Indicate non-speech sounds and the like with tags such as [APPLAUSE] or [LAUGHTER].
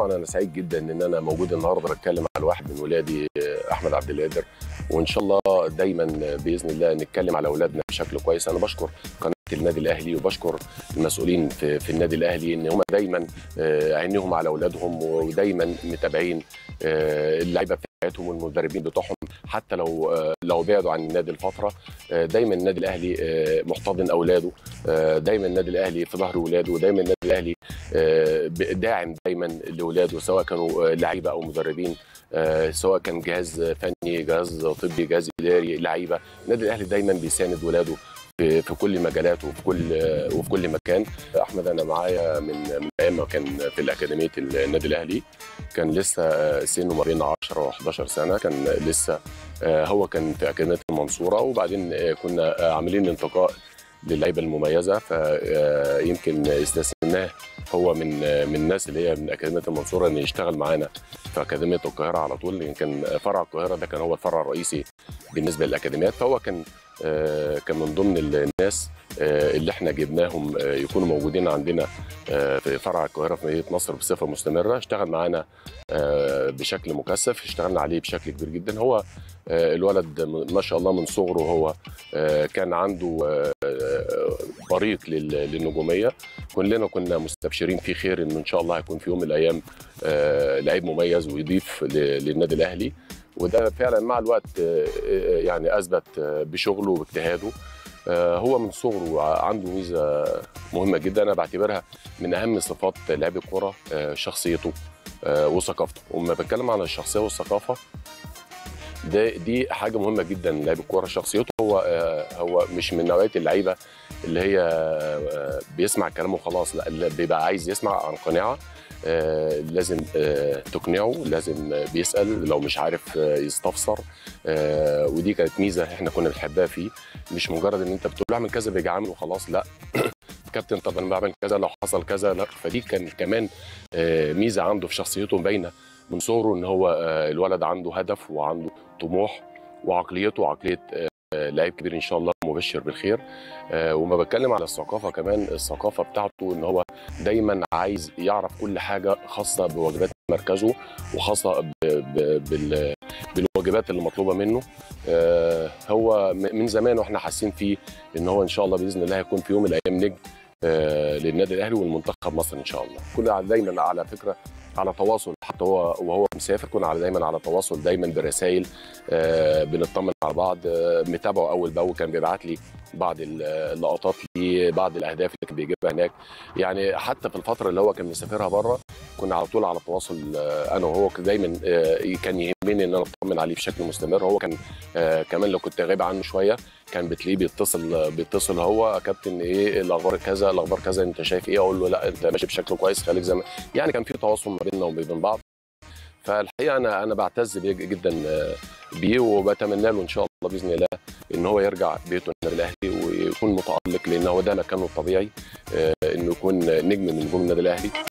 طبعا أنا سعيد جدا إن أنا موجود النهارده بتكلم على واحد من ولادي أحمد عبد القادر. وإن شاء الله دايما بإذن الله نتكلم على أولادنا بشكل كويس. أنا بشكر قناة النادي الأهلي وبشكر المسؤولين في, في النادي الأهلي إن هم دايما عينيهم على أولادهم ودايما متابعين اللعيبة بتاعتهم والمدربين بتوعهم. حتى لو لو بعدوا عن النادي لفتره دايما النادي الأهلي محتضن أولاده دايما النادي الأهلي في ظهر اولاده ودايما النادي الأهلي داعم دايما لاولاده سواء كانوا لعيبة أو مدربين سواء كان جهاز فني جهاز طبي جهاز إداري لعيبة. النادي الأهلي دايما بيساند ولاده في في كل مجالاته وفي كل وفي كل مكان. أحمد أنا معايا من من أيام ما كان في الأكاديمية النادي الأهلي. كان لسه سنه ما بين 10 و11 سنة. كان لسه هو كان في أكاديمية المنصورة. وبعدين كنا عاملين انتقاء للعيبة المميزة. فيمكن استثناه هو من من الناس اللي هي من أكاديمية المنصورة إن يشتغل معانا في أكاديمية القاهرة على طول. لأن كان فرع القاهرة ده كان هو الفرع الرئيسي بالنسبة للأكاديميات. فهو كان كان من ضمن الناس اللي إحنا جبناهم يكونوا موجودين عندنا في فرع القاهرة في مدينة نصر بصفة مستمرة. اشتغل معانا بشكل مكثف. اشتغلنا عليه بشكل كبير جدا. هو الولد ما شاء الله من صغره هو كان عنده بريق للنجومية. كلنا كنا مستبشرين في خير ان إن شاء الله هيكون في يوم من الأيام لعيب مميز ويضيف للنادي الأهلي. وده فعلا مع الوقت يعني أثبت بشغله واجتهاده. هو من صغره عنده ميزة مهمة جدا أنا بعتبرها من أهم صفات لاعب الكورة شخصيته وثقافته. وما بتكلم عن الشخصية والثقافة ده دي حاجة مهمة جدا لاعب الكورة شخصيته. هو هو مش من نوعية اللعيبة اللي هي بيسمع كلامه وخلاص لا اللي بيبقى عايز يسمع عن قناعة آه لازم آه تقنعه لازم بيسأل لو مش عارف آه يستفسر ودي كانت ميزة إحنا كنا بنحبها فيه. مش مجرد ان انت بتقول له اعمل كذا بيجي عامل وخلاص لا. [COUGHS] كابتن طب أنا بعمل كذا لو حصل كذا لا. فدي كان كمان ميزة عنده في شخصيته باينه من صغره إن هو الولد عنده هدف وعنده طموح وعقليته عقلية لعيب كبير إن شاء الله مبشر بالخير. أه وما بتكلم على الثقافة كمان الثقافة بتاعته إن هو دايما عايز يعرف كل حاجة خاصة بواجبات مركزه وخاصة بالواجبات اللي مطلوبة منه. هو من زمان وإحنا حاسين فيه إن هو إن شاء الله بإذن الله هيكون في يوم من الأيام نجم. للنادي الأهلي والمنتخب مصر إن شاء الله. كنا دايما على فكرة على تواصل. حتى هو وهو مسافر كنا على دايما على تواصل دايما برسائل آه بنطمن على بعض. آه متابعه أول بأول كان بيبعت لي بعض اللقطات ليه بعض الأهداف اللي كان بيجيبها هناك. يعني حتى في الفترة اللي هو كان مسافرها بره كنا على طول على تواصل آه أنا وهو دايما كان يهمني إن أنا أطمن عليه بشكل مستمر. هو كان كمان لو كنت غايب عنه شوية كان بتلاقيه بيتصل بيتصل هو كابتن إيه الأخبار كذا الأخبار كذا أنت شايف إيه؟ أقول له لا أنت ماشي بشكل كويس خليك زي ما يعني كان في تواصل ما بيننا وبين بعض. فالحقيقة أنا أنا بعتز جدا بيه وبتمنى له إن شاء الله بإذن الله إن هو يرجع بيته النادي الأهلي ويكون متألق لأن هو ده مكانه الطبيعي إنه يكون نجم من نجوم النادي الأهلي.